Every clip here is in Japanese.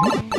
you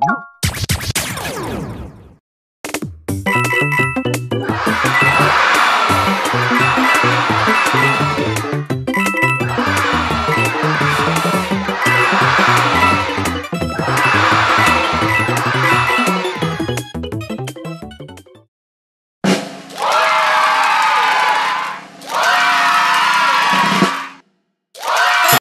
No.